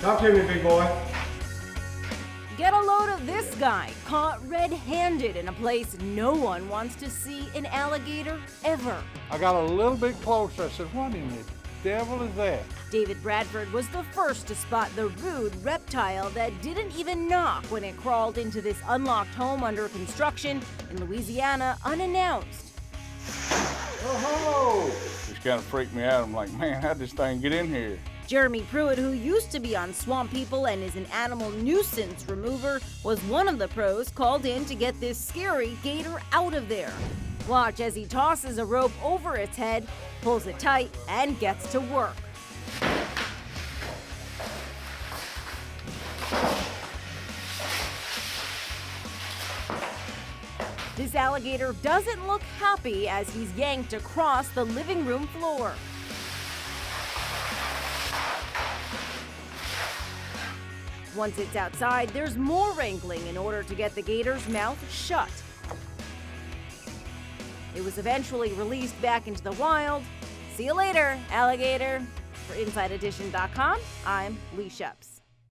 Talk to me, big boy. Get a load of this guy, caught red handed in a place no one wants to see an alligator ever. I got a little bit closer. I said, What in the devil is that? David Bradford was the first to spot the rude reptile that didn't even knock when it crawled into this unlocked home under construction in Louisiana unannounced. Oh, ho! Just kind of freaked me out. I'm like, Man, how'd this thing get in here? Jeromy Pruitt, who used to be on Swamp People and is an animal nuisance remover, was one of the pros called in to get this scary gator out of there. Watch as he tosses a rope over its head, pulls it tight, and gets to work. This alligator doesn't look happy as he's yanked across the living room floor. Once it's outside, there's more wrangling in order to get the gator's mouth shut. It was eventually released back into the wild. See you later, alligator. For InsideEdition.com, I'm Lee Sheps.